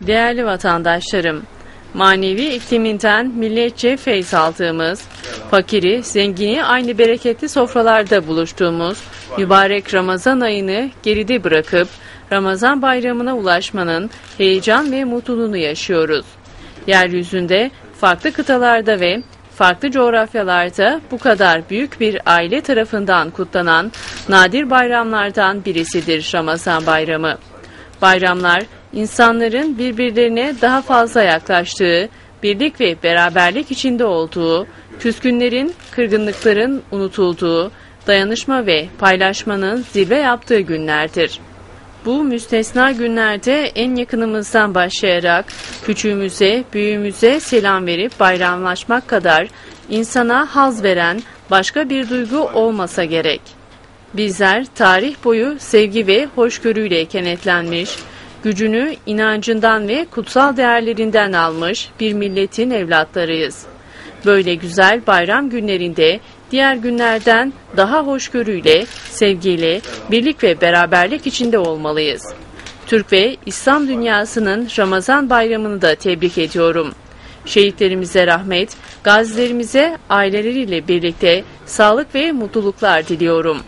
Değerli vatandaşlarım, manevi ikliminden milletçe feyz aldığımız, fakiri, zengini aynı bereketli sofralarda buluştuğumuz mübarek Ramazan ayını geride bırakıp Ramazan bayramına ulaşmanın heyecan ve mutluluğunu yaşıyoruz. Yeryüzünde, farklı kıtalarda ve farklı coğrafyalarda bu kadar büyük bir aile tarafından kutlanan nadir bayramlardan birisidir Ramazan bayramı. Bayramlar insanların birbirlerine daha fazla yaklaştığı, birlik ve beraberlik içinde olduğu, küskünlerin, kırgınlıkların unutulduğu, dayanışma ve paylaşmanın zirve yaptığı günlerdir. Bu müstesna günlerde en yakınımızdan başlayarak küçüğümüze, büyüğümüze selam verip bayramlaşmak kadar insana haz veren başka bir duygu olmasa gerek. Bizler tarih boyu sevgi ve hoşgörüyle kenetlenmiş, gücünü inancından ve kutsal değerlerinden almış bir milletin evlatlarıyız. Böyle güzel bayram günlerinde diğer günlerden daha hoşgörüyle, sevgiyle, birlik ve beraberlik içinde olmalıyız. Türk ve İslam dünyasının Ramazan bayramını da tebrik ediyorum. Şehitlerimize rahmet, gazilerimize aileleriyle birlikte sağlık ve mutluluklar diliyorum.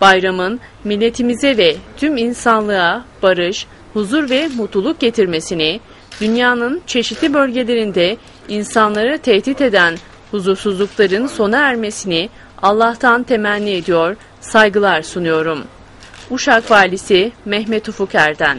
Bayramın milletimize ve tüm insanlığa barış, huzur ve mutluluk getirmesini, dünyanın çeşitli bölgelerinde insanları tehdit eden huzursuzlukların sona ermesini Allah'tan temenni ediyor, saygılar sunuyorum. Uşak Valisi Mehmet Ufuk Erden